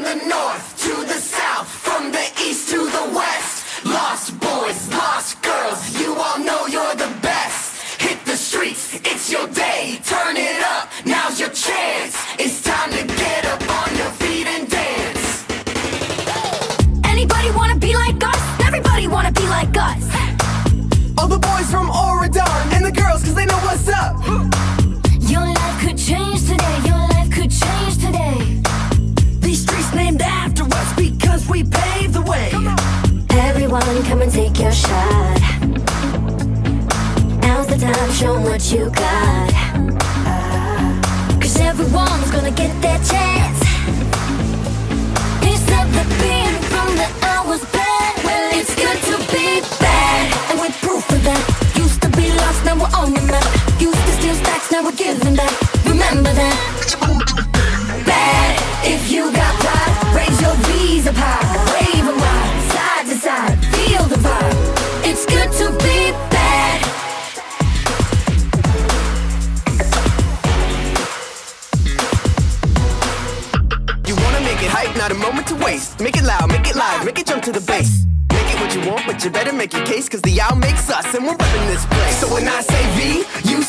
From the north to the south, from the east to the west. Lost boys, lost girls, you all know you're the best. Hit the streets, it's your day, turn it up, now's your chance. It's Everyone, come and take your shot. Now's the time, show what you got. Uh, Cause everyone's gonna get their chance. He said the being from the hours back. Well, it's good to be bad. And we're proof of that. Used to be lost, now we're on the map. Used to steal stacks, now we're giving back. Remember that. Bad. If you not a moment to waste. Make it loud, make it live, make it jump to the bass. Make it what you want, but you better make your case, cause the owl makes us, and we're running this place. So when I say V, you